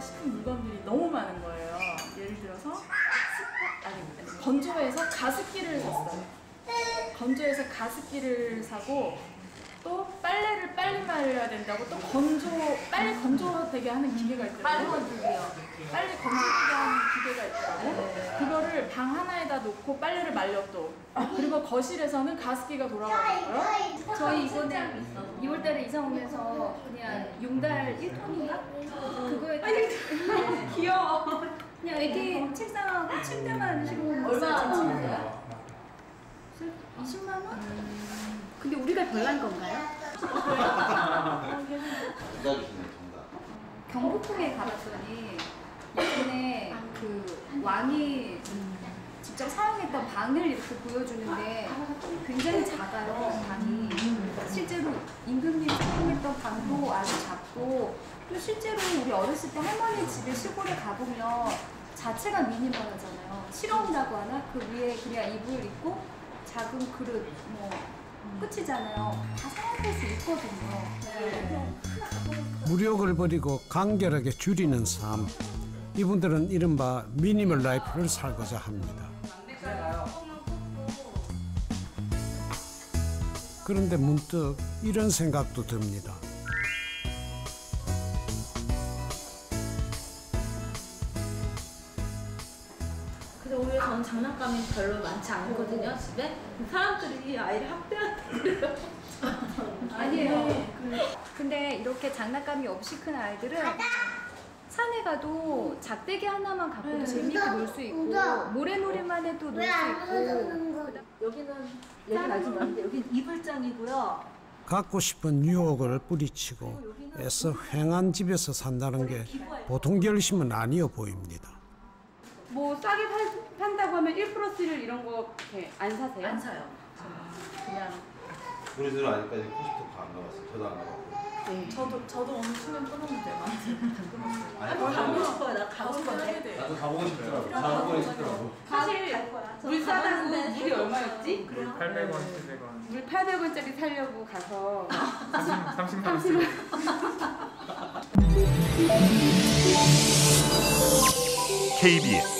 싶은 물건들이 너무 많은 거예요. 예를 들어서 스파, 아니, 아니 건조해서 가습기를 샀어요. 건조해서 가습기를 사고 또 빨래를 빨리 말려야 된다고 또 건조 빨리 건조되게 하는 기계가 있더라고요. 빨리 건조기요. 빨리 건조되게 하는 기계가 있더라고. 그거를 방 하나에다 놓고 빨래를 말려 또 그리고 거실에서는 가습기가 돌아가고요. 저희 이번에 2월달에 이사 오면서 그냥 용달 1톤인가? 그거에 귀여워. 그냥 애기 책상하고 침대만 실은 얼마 거예요? 20만 원? 근데 우리가 별난 건가요? 정답이시네 정답. 경복궁에 가봤더니 예전에 그 왕이 직접 사용했던 방을 이렇게 보여주는데 굉장히 작아요 방이 실제로 임금님이 사용했던 방도 아주 작고 또 실제로 우리 어렸을 때 할머니 집에 시골에 가보면 자체가 미니멀하잖아요 실온다고 하나 그 위에 그냥 이불 있고 작은 그릇 뭐 끝이잖아요 다 생각할 수 있거든요 무력을 버리고 간결하게 줄이는 삶. 이분들은 이른바 미니멀 라이프를 살고자 합니다. 그런데 문득 이런 생각도 듭니다. 근데 오히려 저는 장난감이 별로 많지 않거든요 집에. 사람들이 아이를 학대한다고 아니에요. 그, 근데 이렇게 장난감이 없이 큰 아이들은 산에 가도 작대기 하나만 갖고도 재밌게 놀 수 있고 모래놀이만 해도 놀 수 있고. 여기는 얘기 여기 이불장이고요. 갖고 싶은 유혹을 뿌리치고 애써 횡한 집에서 산다는 게 보통 결심은 아니어 보입니다. 뭐 싸게 팔, 판다고 하면 1 플러스 1 이런 거 이렇게 안 사세요? 안 사요. 그냥 우리 들은 아직까지 코스트코 안 가봤어. 저도 안 가봤고. 저도 저도 오늘 수면 끊었는데 많이. 아니 가고 가보고 싶어요. 나 가고 돼요. 나도 가보고 싶더라고. 가보고 싶더라고. 사실 물 싸다고 물이 얼마였지? 800원, 700원, 물 800원짜리 사려고 가서. 30만 원 쓰고 KBS